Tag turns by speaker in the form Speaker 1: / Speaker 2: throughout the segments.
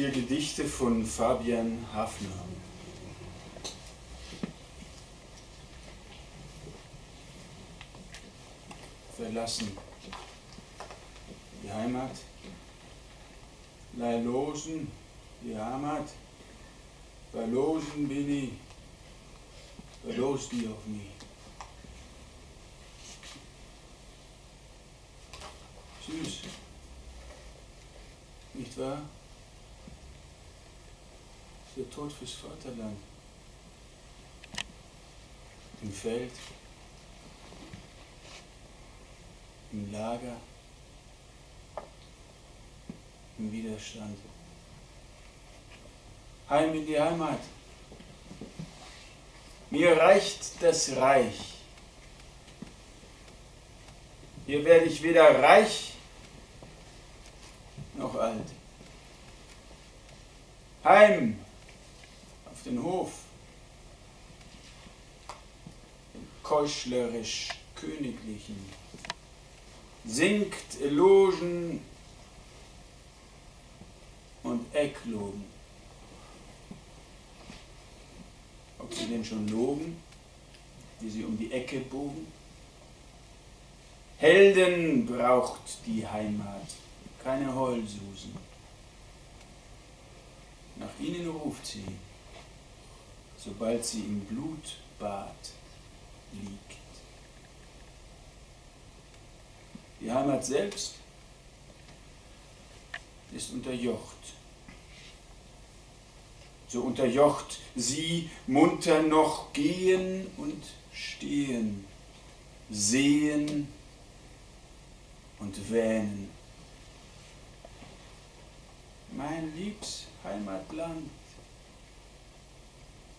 Speaker 1: vier Gedichte von Fabian Hafner. Verlassen. Die Heimat. Leihlosen. Die Heimat. Verlosen bin ich. Verlos die auf mich. Süß. Nicht wahr? Der Tod fürs Vaterland. Im Feld, im Lager, im Widerstand. Heim in die Heimat. Mir reicht das Reich. Hier werde ich weder reich noch alt. Heim auf den Hof, keuschlerisch königlichen, singt Elogen und Ecklogen. Ob sie denn schon logen, wie sie um die Ecke bogen? Helden braucht die Heimat, keine Heulsusen. Nach ihnen ruft sie sobald sie im Blutbad liegt. Die Heimat selbst ist unterjocht. So unterjocht sie munter noch gehen und stehen, sehen und wähnen. Mein liebs Heimatland,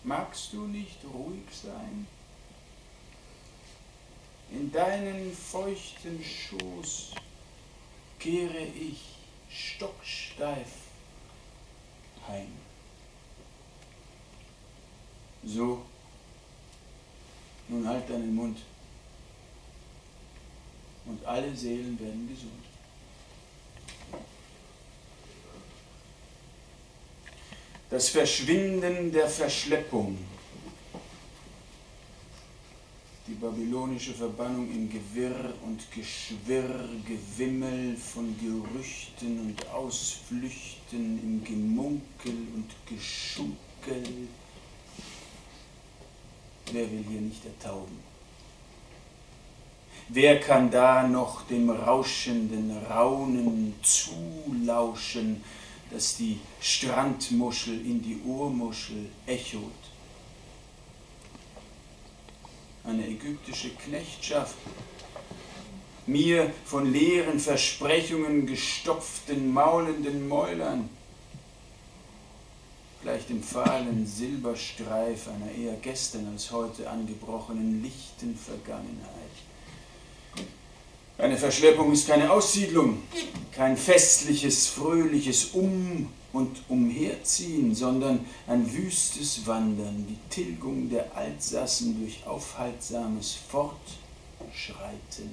Speaker 1: Magst du nicht ruhig sein? In deinen feuchten Schoß kehre ich stocksteif heim. So, nun halt deinen Mund und alle Seelen werden gesund. Das Verschwinden der Verschleppung, die babylonische Verbannung im Gewirr und Geschwirr, Gewimmel von Gerüchten und Ausflüchten, im Gemunkel und Geschunkel. Wer will hier nicht ertauben? Wer kann da noch dem rauschenden Raunen zulauschen, dass die Strandmuschel in die Urmuschel echot. Eine ägyptische Knechtschaft, mir von leeren Versprechungen gestopften, maulenden Mäulern, gleich dem fahlen Silberstreif einer eher gestern als heute angebrochenen lichten Vergangenheit. Eine Verschleppung ist keine Aussiedlung, kein festliches, fröhliches Um- und Umherziehen, sondern ein wüstes Wandern, die Tilgung der Altsassen durch aufhaltsames Fortschreiten.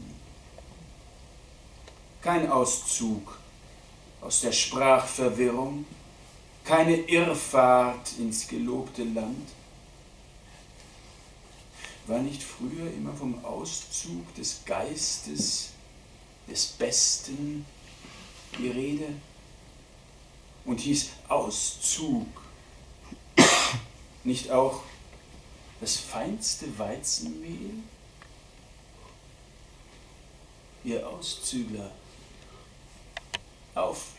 Speaker 1: Kein Auszug aus der Sprachverwirrung, keine Irrfahrt ins gelobte Land. War nicht früher immer vom Auszug des Geistes des Besten die Rede und hieß Auszug, nicht auch das feinste Weizenmehl? Ihr Auszügler, auf!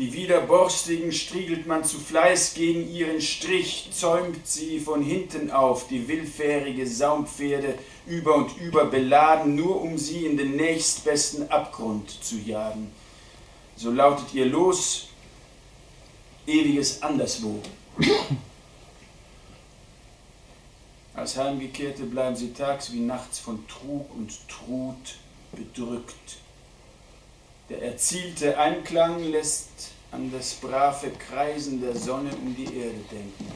Speaker 1: Die Widerborstigen striegelt man zu Fleiß gegen ihren Strich, zäumt sie von hinten auf, die willfährige Saumpferde über und über beladen, nur um sie in den nächstbesten Abgrund zu jagen. So lautet ihr Los, ewiges Anderswo. Als Heimgekehrte bleiben sie tags wie nachts von Trug und Trut bedrückt. Der erzielte Einklang lässt an das brave Kreisen der Sonne um die Erde denken.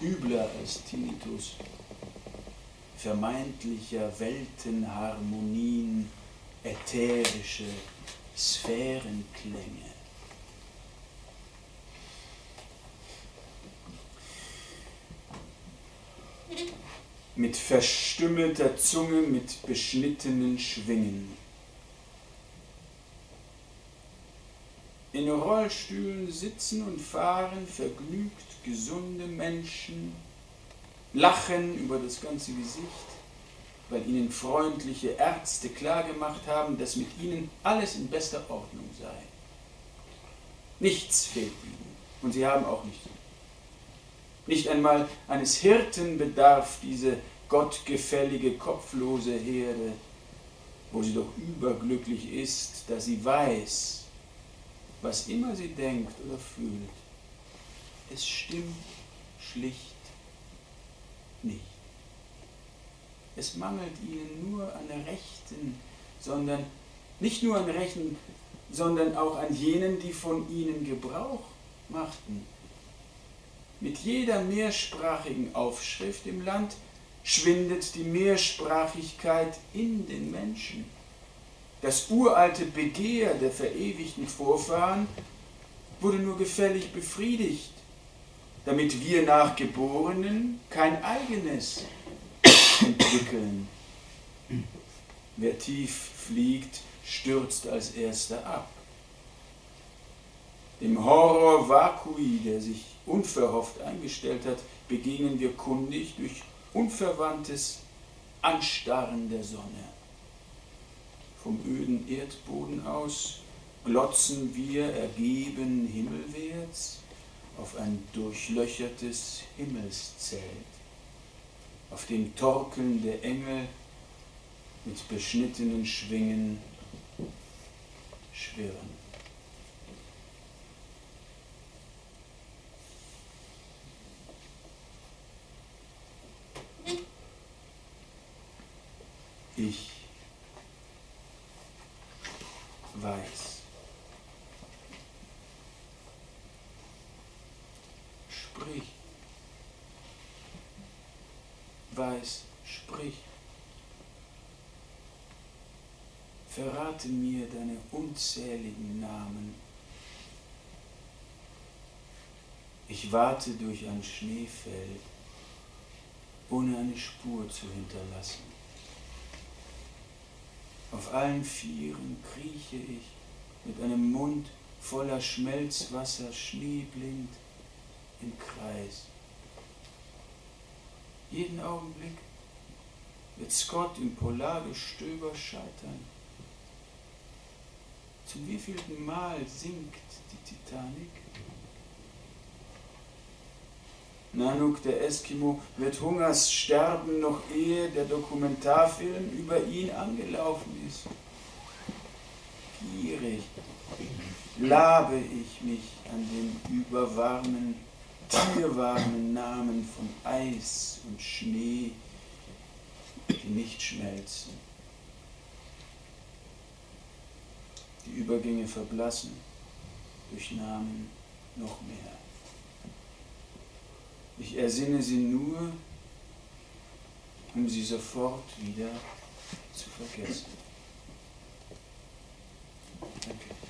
Speaker 1: Übler als Tinnitus, vermeintlicher Weltenharmonien, ätherische Sphärenklänge. Mit verstümmelter Zunge, mit beschnittenen Schwingen. In Rollstühlen sitzen und fahren vergnügt gesunde Menschen, lachen über das ganze Gesicht, weil ihnen freundliche Ärzte klargemacht haben, dass mit ihnen alles in bester Ordnung sei. Nichts fehlt ihnen und sie haben auch nichts. Nicht einmal eines Hirten bedarf diese gottgefällige, kopflose Herde, wo sie doch überglücklich ist, dass sie weiß, was immer sie denkt oder fühlt, es stimmt schlicht nicht. Es mangelt ihnen nur an Rechten, sondern nicht nur an Rechten, sondern auch an jenen, die von ihnen Gebrauch machten. Mit jeder mehrsprachigen Aufschrift im Land schwindet die Mehrsprachigkeit in den Menschen. Das uralte Begehr der verewigten Vorfahren wurde nur gefällig befriedigt, damit wir Nachgeborenen kein eigenes entwickeln. Wer tief fliegt, stürzt als erster ab. Dem Horror vacui, der sich unverhofft eingestellt hat, begegnen wir kundig durch unverwandtes Anstarren der Sonne. Vom öden Erdboden aus glotzen wir ergeben himmelwärts auf ein durchlöchertes Himmelszelt, auf dem torkelnde Engel mit beschnittenen Schwingen schwirren. Ich weiß. Sprich. Weiß, sprich. Verrate mir deine unzähligen Namen. Ich warte durch ein Schneefeld, ohne eine Spur zu hinterlassen. Auf allen Vieren krieche ich mit einem Mund voller Schmelzwasser schneeblind im Kreis. Jeden Augenblick wird Scott im Polargestöber scheitern. Zum wievielten Mal sinkt die Titanic? Nanuk, der Eskimo, wird Hungers sterben, noch ehe der Dokumentarfilm über ihn angelaufen ist. Gierig labe ich mich an den überwarmen, tierwarmen Namen von Eis und Schnee, die nicht schmelzen. Die Übergänge verblassen durch Namen noch mehr. Ich ersinne sie nur, um sie sofort wieder zu vergessen. Danke.